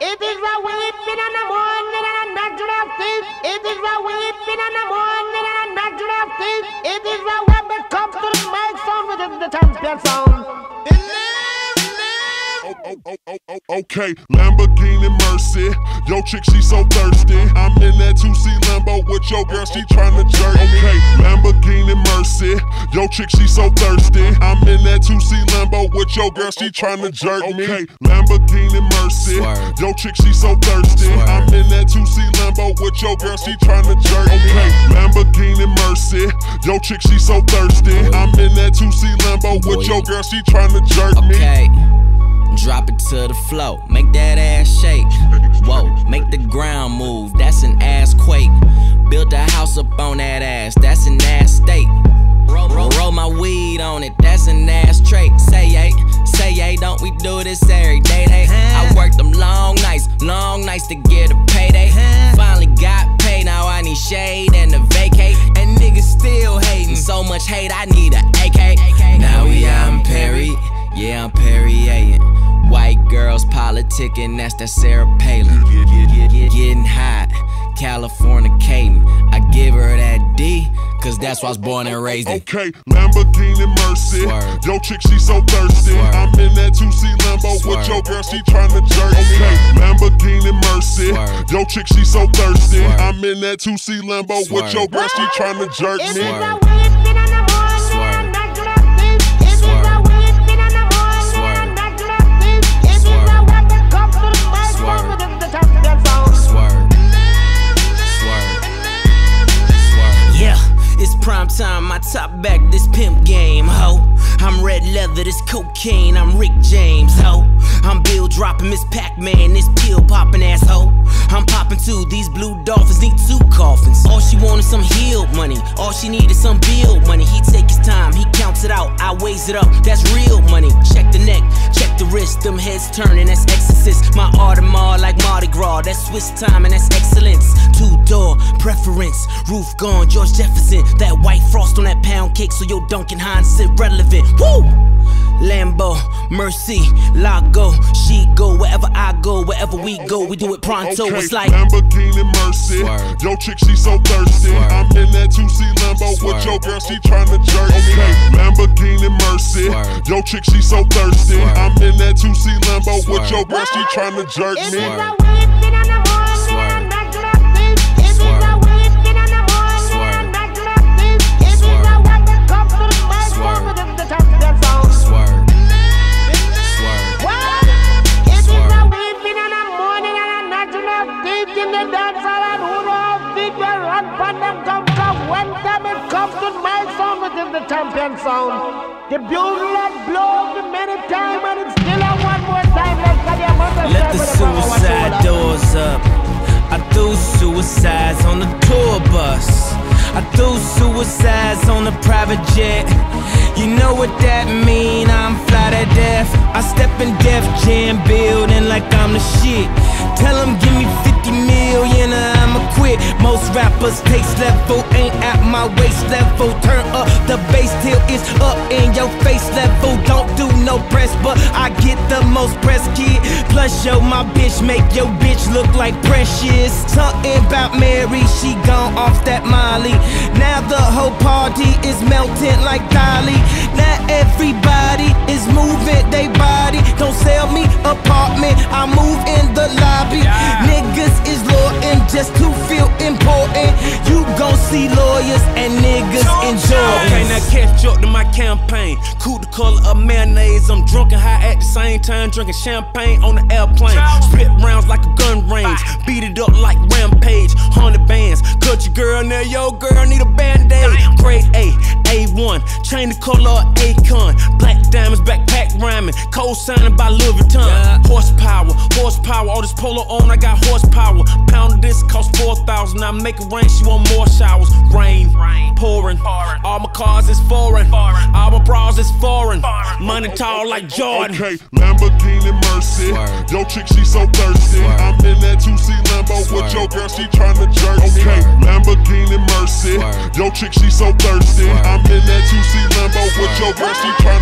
It is a weeping and a mourning and a of teeth. It is a weeping and a mourning and a of teeth. It is a when comes to the mic sound within the champion sound. Oh, oh, oh, okay, Lamborghini Mercy. Yo, chick, she so thirsty. I'm in that 2C Lambo with your girl, she tryna jerk me. Okay, Lamborghini Mercy. Yo, chick, she so thirsty. I'm in that 2C Lambo with your girl, she tryna jerk me. Okay, Lamborghini Mercy. Yo, chick, she so thirsty. I'm in that 2C Lambo with your girl, she tryna jerk me. Okay, Lamborghini Mercy. Yo, chick, she so thirsty. I'm in that 2C Lambo with your girl, she tryna jerk me. Okay. Drop it to the flow, make that ass shake. Whoa, make the ground move, that's an ass quake. Build a house up on that ass, that's an ass state. Roll, roll, roll my weed on it, that's an ass trait. Say yay, say yay, don't we do this every day? They, I worked them long nights, long nights to get a payday. Finally got paid, now I need shade and a vacate. And niggas still hating, so much hate, I need a AK. Now we out in Perry, yeah, I'm Perry Perrier. White girls politicking, that's that Sarah Palin. Getting hot, Californicating. I give her that D, cause that's why I was born and raised in. Okay, Lamborghini Mercy. Swerve. Yo, chick, she so thirsty. Swerve. I'm in that 2C Lambo with Swerve. your girl, she tryna jerk me. Okay, Lamborghini Mercy. Swerve. Yo, chick, she so thirsty. Swerve. I'm in that 2C Lambo with your girl, she tryna jerk It is me. a Swerve. weeping and a mourning prime time, I top back, this pimp game, ho. I'm red leather, this cocaine, I'm Rick James, ho. I'm Bill dropping Miss Pac Man, this pill popping asshole. I'm popping too, these blue dolphins need two coffins. All she wanted some healed money, all she needed some bill money. He take his time, he counts it out, I weighs it up, that's real money. Check the neck, check them heads turning, that's exorcist. My Audemars like Mardi Gras, that's Swiss time and that's excellence. Two door preference, roof gone, George Jefferson. That white frost on that pound cake, so your Duncan Hines sit relevant. Woo! Lambo, Mercy, Lago, she go wherever I go, wherever we go, we do it pronto. Okay, It's like Lamborghini Mercy. Swerve. Yo, chick, she so thirsty. I'm in that 2C Lambo with Swerve. your girl, she tryna jerk me. Okay, Lamborghini Mercy. Swerve. Yo, chick, she so thirsty. Swerve. I'm in that 2C Lambo with your girl, she tryna jerk It is me. Run from them come from when time it comes to my sound within the champion sound. The bugle that blows the many time and it's still a one more time. Your Let the suicide doors up. I do suicides on the tour bus. I do suicides on the private jet. You know what that mean? I'm fly to death. I step in Def Jam building like I'm the shit. Tell them give me quit. Most rappers taste level ain't at my waist level. Turn up the bass till it's up in your face level. Don't do no press, but I get the most press kid. Plus, yo, my bitch make your bitch look like precious. Something about Mary, she gone off that Molly. Now the whole party is melting like Dali. Now everybody You see lawyers and niggas enjoy. Okay, now catch up to my campaign. Cool the color of mayonnaise. I'm drunk and high at the same time, drinking champagne on the airplane. Spit rounds like a gun range. Beat it up like rampage. Hundred bands. Cut your girl now, yo girl need a band-aid. Grade A, A1. Chain the color of Akon. Black diamonds, backpack rhyming. Cold signing by Louis Vuitton. Horsepower, horsepower. All this polo on, I got horsepower. Pound of this cost 4,000. I make it rain, she want more showers. Rain, rain. pouring. All my cars is foreign. All my bras is foreign. Money tall like Jordan. Okay, Lamborghini Mercy. Swerve. Yo, chick, she so thirsty. Swerve. I'm in that 2C Lambo with Swerve. your girl, she tryna jerk me. Okay, Lamborghini Mercy. Swerve. Yo, chick, she so thirsty. Swerve. I'm in that 2C Lambo with your girl, she tryna